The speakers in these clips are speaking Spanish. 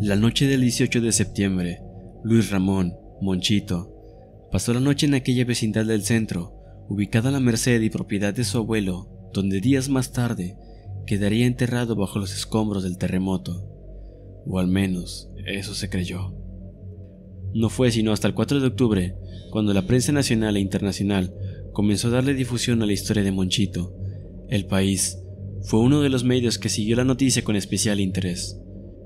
La noche del 18 de septiembre, Luis Ramón, Monchito, pasó la noche en aquella vecindad del centro, ubicada a la merced y propiedad de su abuelo, donde días más tarde quedaría enterrado bajo los escombros del terremoto. O al menos, eso se creyó. No fue sino hasta el 4 de octubre, cuando la prensa nacional e internacional comenzó a darle difusión a la historia de Monchito. El país fue uno de los medios que siguió la noticia con especial interés.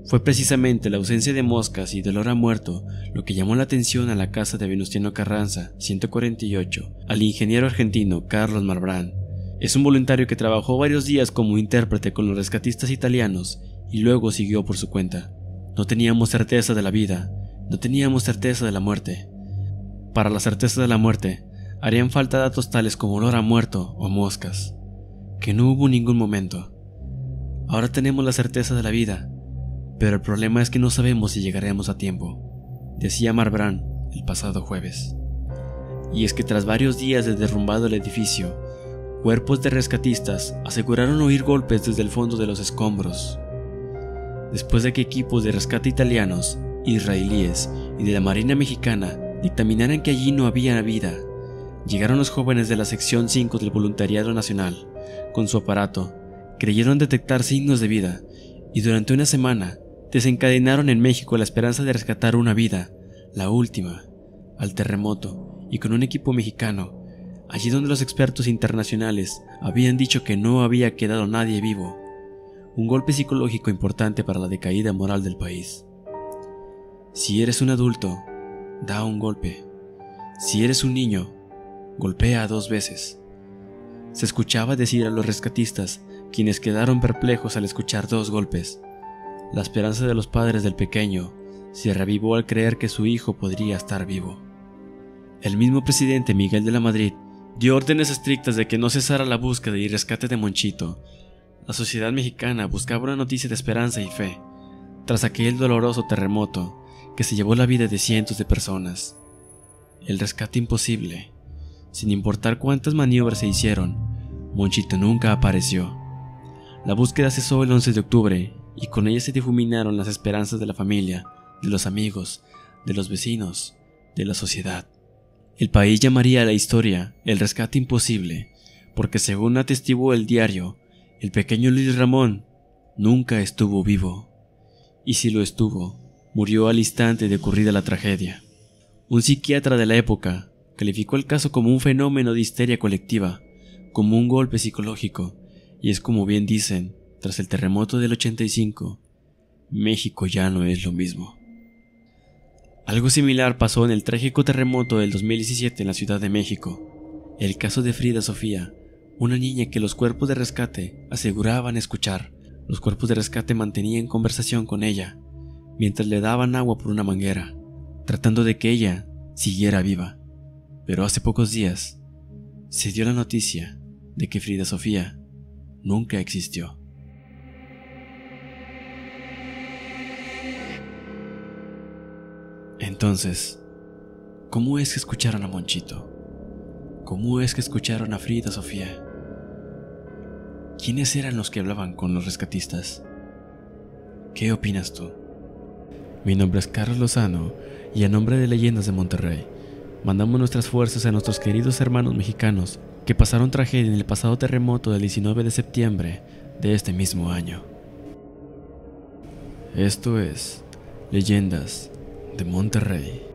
Fue precisamente la ausencia de moscas y dolor a muerto lo que llamó la atención a la casa de Venustiano Carranza, 148, al ingeniero argentino Carlos Marbrán. Es un voluntario que trabajó varios días como intérprete con los rescatistas italianos y luego siguió por su cuenta. No teníamos certeza de la vida, no teníamos certeza de la muerte. Para la certeza de la muerte, harían falta datos tales como olor a muerto o moscas, que no hubo ningún momento. Ahora tenemos la certeza de la vida, pero el problema es que no sabemos si llegaremos a tiempo, decía Marbrán el pasado jueves. Y es que tras varios días de derrumbado el edificio, cuerpos de rescatistas aseguraron oír golpes desde el fondo de los escombros. Después de que equipos de rescate italianos, israelíes y de la Marina Mexicana dictaminaran que allí no había vida, llegaron los jóvenes de la sección 5 del Voluntariado Nacional. Con su aparato, creyeron detectar signos de vida y durante una semana desencadenaron en México la esperanza de rescatar una vida, la última, al terremoto, y con un equipo mexicano, allí donde los expertos internacionales habían dicho que no había quedado nadie vivo, un golpe psicológico importante para la decaída moral del país. Si eres un adulto, da un golpe. Si eres un niño, golpea dos veces. Se escuchaba decir a los rescatistas, quienes quedaron perplejos al escuchar dos golpes, la esperanza de los padres del pequeño se revivó al creer que su hijo podría estar vivo. El mismo presidente Miguel de la Madrid dio órdenes estrictas de que no cesara la búsqueda y rescate de Monchito. La sociedad mexicana buscaba una noticia de esperanza y fe, tras aquel doloroso terremoto que se llevó la vida de cientos de personas. El rescate imposible. Sin importar cuántas maniobras se hicieron, Monchito nunca apareció. La búsqueda cesó el 11 de octubre y con ella se difuminaron las esperanzas de la familia, de los amigos, de los vecinos, de la sociedad. El país llamaría a la historia el rescate imposible, porque según atestiguó el diario, el pequeño Luis Ramón nunca estuvo vivo, y si lo estuvo, murió al instante de ocurrida la tragedia. Un psiquiatra de la época calificó el caso como un fenómeno de histeria colectiva, como un golpe psicológico, y es como bien dicen, tras el terremoto del 85, México ya no es lo mismo. Algo similar pasó en el trágico terremoto del 2017 en la Ciudad de México. El caso de Frida Sofía, una niña que los cuerpos de rescate aseguraban escuchar. Los cuerpos de rescate mantenían conversación con ella, mientras le daban agua por una manguera, tratando de que ella siguiera viva. Pero hace pocos días se dio la noticia de que Frida Sofía nunca existió. Entonces, ¿cómo es que escucharon a Monchito? ¿Cómo es que escucharon a Frida Sofía? ¿Quiénes eran los que hablaban con los rescatistas? ¿Qué opinas tú? Mi nombre es Carlos Lozano y a nombre de Leyendas de Monterrey, mandamos nuestras fuerzas a nuestros queridos hermanos mexicanos que pasaron tragedia en el pasado terremoto del 19 de septiembre de este mismo año. Esto es Leyendas de Monterrey.